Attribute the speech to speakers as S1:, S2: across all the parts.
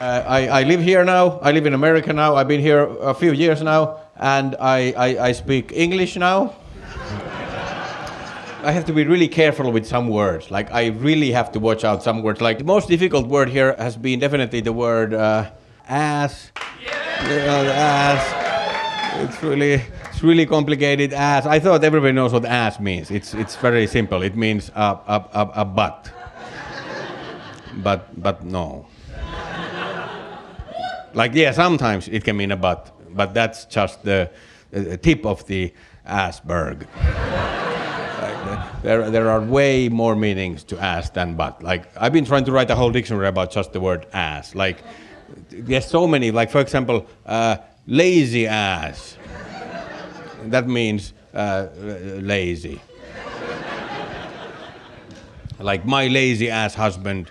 S1: Uh, I, I live here now. I live in America now. I've been here a few years now, and I, I, I speak English now. I have to be really careful with some words. Like I really have to watch out some words. Like the most difficult word here has been definitely the word uh, ass. Yeah, the ass. It's really it's really complicated. Ass. I thought everybody knows what ass means. It's it's very simple. It means a a, a, a butt. But but no. Like yeah, sometimes it can mean a butt, but that's just the, the tip of the assberg. there, there are way more meanings to ass than butt. Like I've been trying to write a whole dictionary about just the word ass. Like there's so many. Like for example, uh, lazy ass. that means uh, lazy. like my lazy ass husband.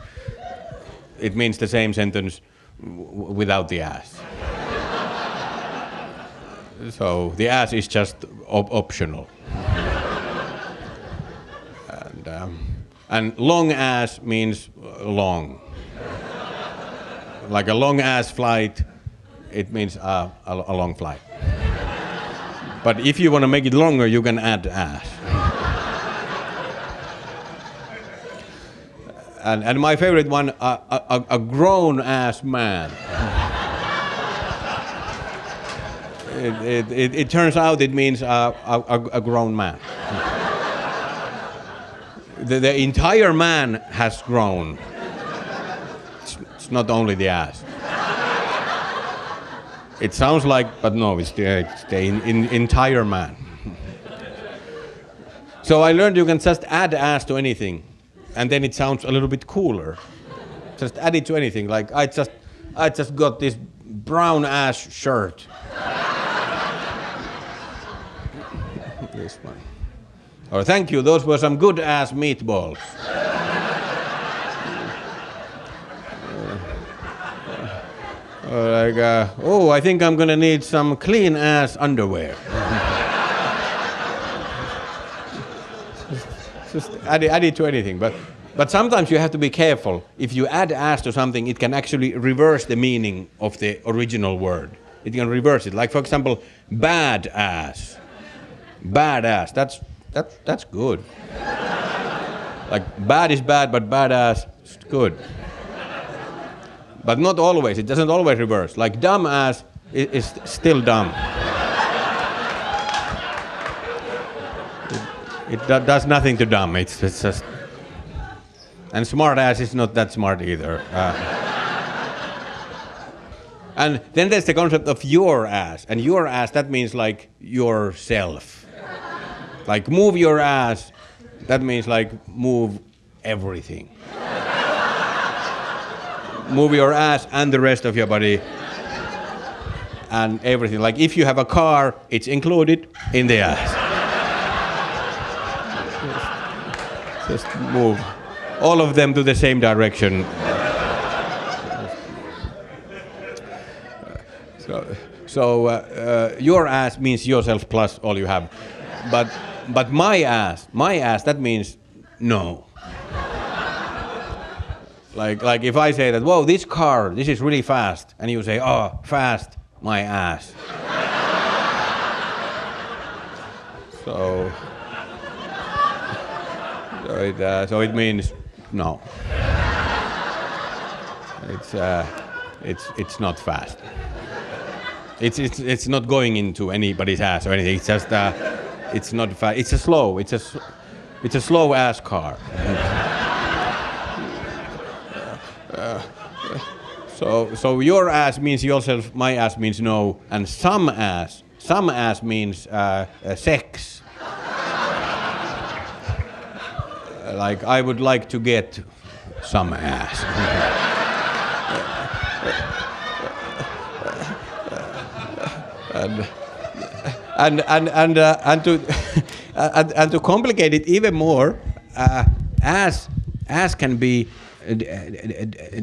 S1: It means the same sentence without the ass. so the ass is just op- optional. and, um, and long ass means long. like a long ass flight, it means a, a long flight. but if you want to make it longer, you can add ass. And, and my favorite one, a, a, a grown ass man. it, it, it, it, turns out it means a, a, a grown man. the, the entire man has grown. It's, it's not only the ass. It sounds like, but no, it's the, it's the in, in, entire man. so I learned you can just add ass to anything and then it sounds a little bit cooler. Just add it to anything. Like I just, I just got this brown ass shirt. this one. Or thank you. Those were some good ass meatballs. or like, uh, oh, I think I'm gonna need some clean ass underwear. Just add, add it to anything. But, but sometimes you have to be careful. If you add ass to something, it can actually reverse the meaning of the original word. It can reverse it. Like, for example, bad ass. Bad ass. That's, that's, that's good. like, bad is bad, but bad ass is good. But not always. It doesn't always reverse. Like, dumb ass is, is still dumb. It do, does nothing to dumb. It's, it's just. And smart ass is not that smart either. Uh, and then there's the concept of your ass. And your ass, that means like yourself. Like move your ass, that means like move everything. move your ass and the rest of your body and everything. Like if you have a car, it's included in the ass. Just move all of them to the same direction. so, so uh, uh, your ass means yourself plus all you have, but but my ass, my ass, that means no. like like if I say that, whoa, this car, this is really fast, and you say, oh, fast, my ass. so. So it, uh, so it means no. It's, uh, it's, it's not fast. It's, it's, it's not going into anybody's ass or anything. It's just, uh, it's not fast. It's a slow, it's a, it's a slow ass car. So, so your ass means yourself, my ass means no, and some ass, some ass means uh, uh, sex. Like I would like to get some ass. and, and, and, and, uh, and, to, and, and, to complicate it even more, uh, ass, ass can be uh,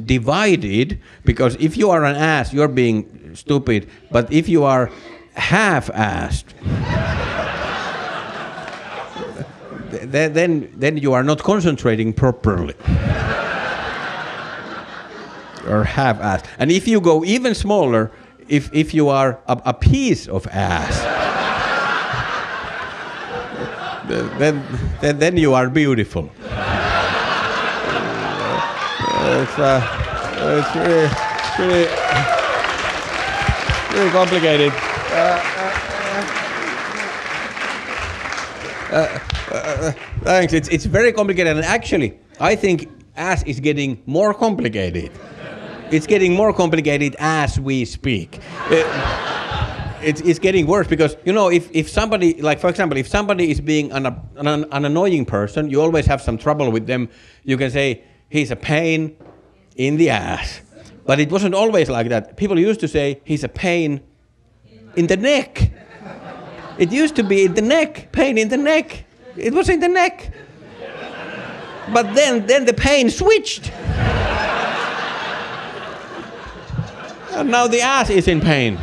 S1: divided because if you are an ass, you're being stupid, but if you are half-assed, then, then, then you are not concentrating properly. or half ass. And if you go even smaller, if, if you are a, a piece of ass, then, then, then you are beautiful. it's, uh, it's really, really, really complicated. Thanks. It's, it's very complicated. And actually, I think ass is getting more complicated. It's getting more complicated as we speak. It- it's, it's getting worse because, you know, if, if somebody, like for example, if somebody is being an, an, an annoying person, you always have some trouble with them. You can say, he's a pain in the ass. But it wasn't always like that. People used to say, he's a pain in the neck. It used to be in the neck, pain in the neck. It was in the neck. But then, then the pain switched. and now the ass is in pain.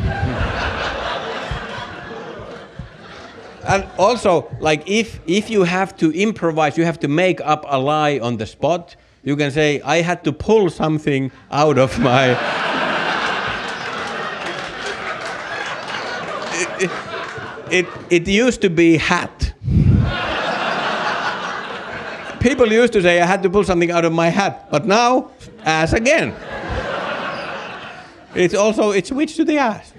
S1: and also, like if if you have to improvise, you have to make up a lie on the spot. You can say, "I had to pull something out of my." it, it, used to be hat. People used to say I had to pull something out of my hat, but now ass again. It's also it switched to the ass.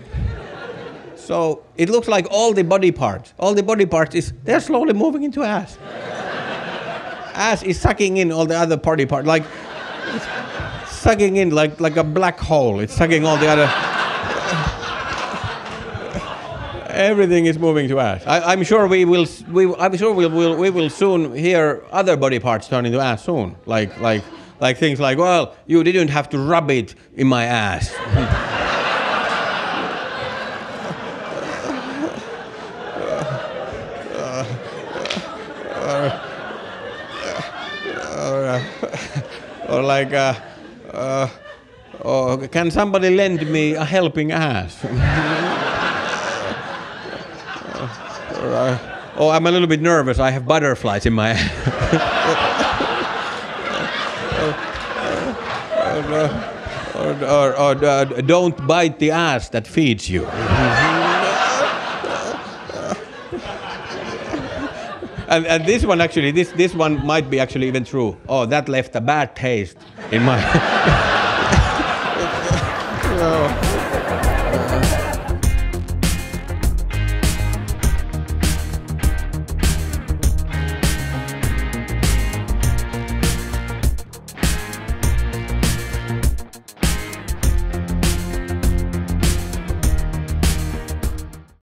S1: So it looks like all the body parts, all the body parts is they're slowly moving into ass. ass is sucking in all the other body parts, like sucking in like like a black hole. It's sucking all the other. Everything is moving to ass. I, I'm sure we will. We, I'm sure we will. We will soon hear other body parts turn into ass soon. Like like like things like, well, you didn't have to rub it in my ass. or like, uh, uh, oh, can somebody lend me a helping ass? or, uh, Uh, oh, I'm a little bit nervous. I have butterflies in my. or, or, or uh, don't bite the ass that feeds you. And, and this one actually, this, this one might be actually even true. Oh, that left a bad taste in my.